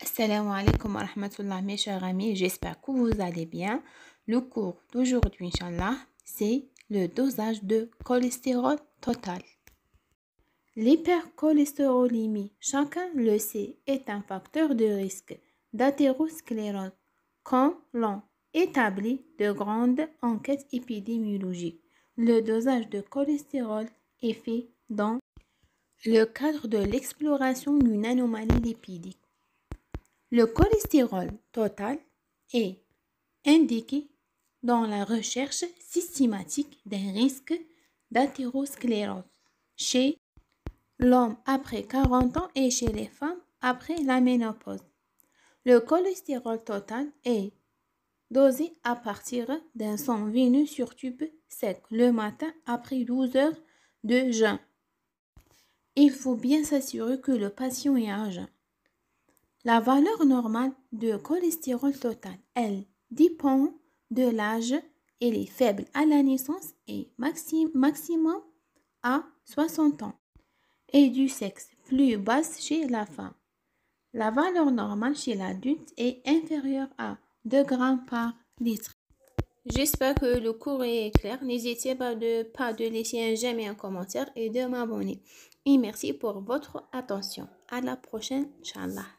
Assalamu alaikum wa rahmatullah mes chers amis, j'espère que vous allez bien. Le cours d'aujourd'hui, Inch'Allah, c'est le dosage de cholestérol total. L'hypercholestérolémie, chacun le sait, est un facteur de risque d'athérosclérose quand l'on établit de grandes enquêtes épidémiologiques. Le dosage de cholestérol est fait dans le cadre de l'exploration d'une anomalie lipidique. Le cholestérol total est indiqué dans la recherche systématique d'un risque d'athérosclérose chez l'homme après 40 ans et chez les femmes après la ménopause. Le cholestérol total est dosé à partir d'un sang veineux sur tube sec le matin après 12 heures de jeûne. Il faut bien s'assurer que le patient est à jeûne. La valeur normale de cholestérol total, elle dépend de l'âge. Elle est faible à la naissance et maximum à 60 ans. Et du sexe, plus basse chez la femme. La valeur normale chez l'adulte est inférieure à 2 grammes par litre. J'espère que le cours est clair. N'hésitez pas de, pas de laisser un j'aime et un commentaire et de m'abonner. Et merci pour votre attention. À la prochaine, Inch'Allah.